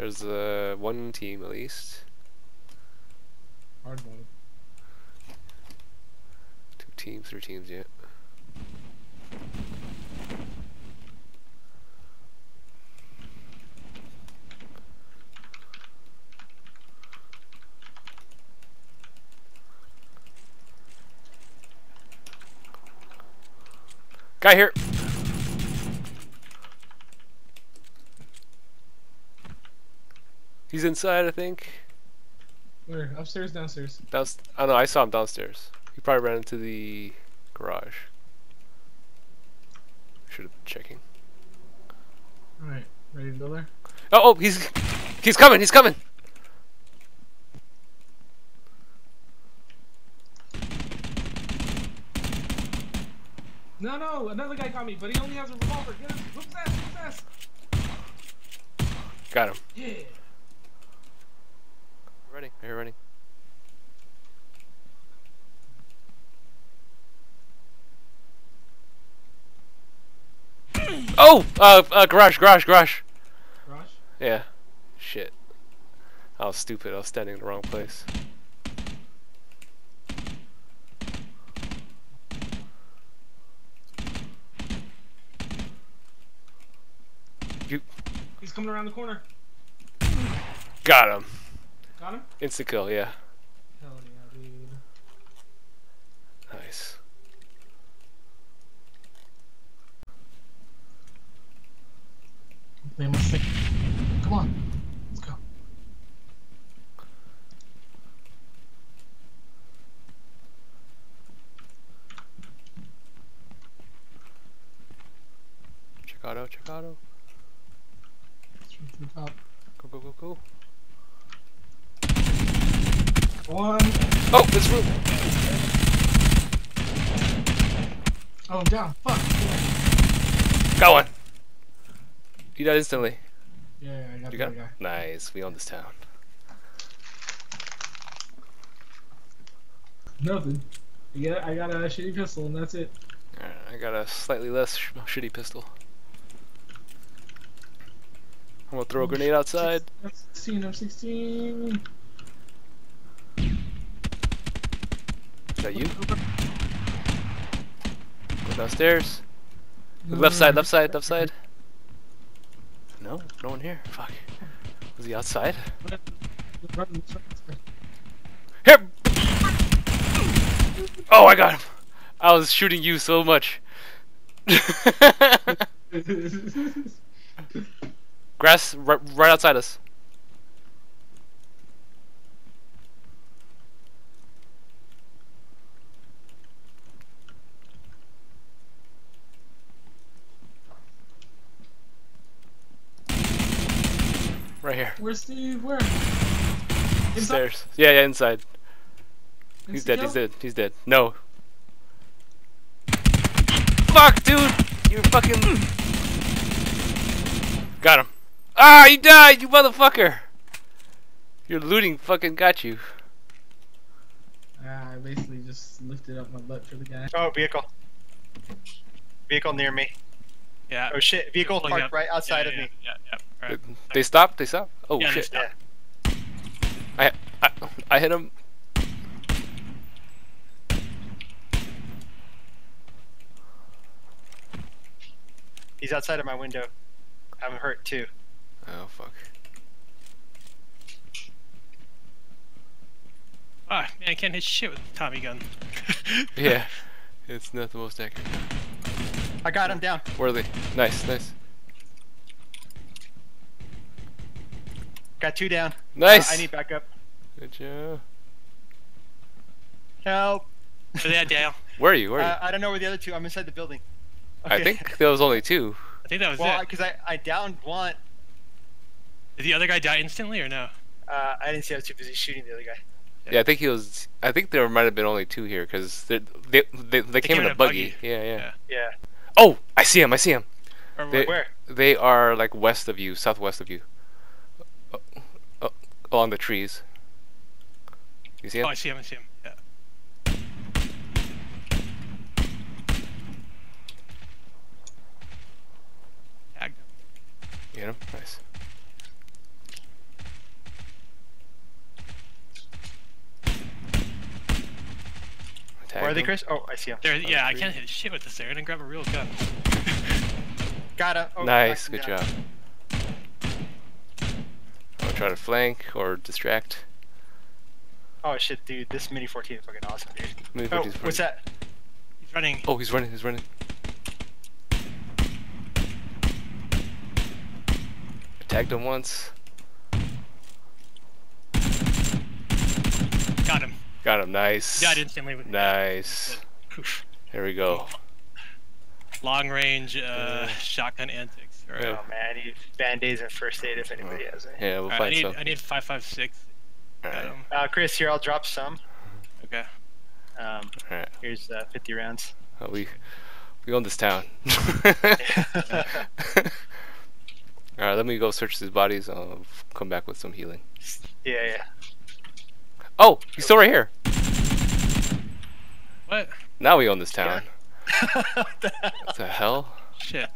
There's uh, one team at least. Hard mode. Two teams, three teams, yeah. Guy here. He's inside, I think. Where? Upstairs, downstairs. Downst oh know, I saw him downstairs. He probably ran into the garage. Should have been checking. Alright, ready to go there? Oh, oh, he's he's coming. He's coming. No, no, another guy got me, but he only has a revolver. Get him, whoop his ass, whoop his ass. Got him. Yeah. Ready? Are? Oh, uh, uh, garage, garage, garage. Rush. Yeah. Shit. I was stupid. I was standing in the wrong place. You He's coming around the corner. got him. Got him? Instant kill. Yeah. Hell yeah, dude. Nice. Play my stick. Come on. Let's go. Chicago, Chicago. Straight to the top. Go, go, go, go. One. Oh, this room. Oh, I'm down. Fuck. Got one. He died instantly. Yeah, yeah, I got You the got guy. Nice. We own this town. Nothing. Yeah, I got a shitty pistol and that's it. Alright, I got a slightly less sh shitty pistol. I'm gonna throw a grenade oh, outside. I'm 16, I'm 16. Is that you? Go downstairs. Left side, left side, left side. No, no one here. Fuck. Was he outside? Here! Oh, I got him! I was shooting you so much. Grass right, right outside us. Here. Where's Steve? Where? Inside? Stairs. Yeah, yeah, inside. He's Insta dead, he's dead, he's dead. No. Fuck, dude! You fucking. Got him. Ah, you died, you motherfucker! Your looting fucking got you. Ah, I basically just lifted up my butt for the guy. Oh, vehicle. Vehicle near me. Yeah. Oh shit, vehicle Pulling parked up. right outside yeah, of me. Yeah, yeah. Right. They stopped, they stopped? Oh Yeah, shit. stopped. I, I, I hit him. He's outside of my window. I'm hurt too. Oh fuck. Ah, man, I can't hit shit with a Tommy gun. Yeah. It's not the most accurate. I got him down. Where are they? Nice, nice. Got two down. Nice! I need backup. Good job. Help. So yeah, Dale. Where are you? Where are you? Uh, I don't know where the other two. I'm inside the building. I think there was only two. I think that was Well, it. because I, I downed one. Did the other guy die instantly or no? Uh, I didn't see. I was too busy shooting the other guy. Yeah, I think he was. I think there might have been only two here because they they, they they came in a buggy. Yeah, yeah, Yeah. Yeah. Oh, I see him. I see him. They- Where? They are like west of you, southwest of you, uh, uh, along the trees. You see him? Oh, I see him. I see him. Yeah. Tagged him. Nice. Where are they. Chris? Oh, I see him. There, oh, yeah, I can't hit shit with this. They're gonna grab a real gun. Got him. Oh, Nice, good him job. down. I'll try to flank or distract. Oh shit, dude, this Mini 14 is fucking awesome, dude. Mini Oh, what's pretty- that? He's running. Oh, he's running, he's running. I tagged him once. Got him. Got him, nice. Died instantly. With, Nice. Poof. There we go. Long range uh, Yeah. shotgun antics. All right. Yeah. Oh man, I need band-aids and first aid if anybody has it. Yeah, we'll All right, I find need some. I need five five six. Alright, Um, Uh, Chris, here I'll drop some. okay. Um, alright. here's uh, 50 rounds. Uh, we we own this town. Alright, let me go search these bodies. I'll come back with some healing. yeah, yeah. Oh, he's still right here. What? Now we own this town. What the hell? What the hell? Shit.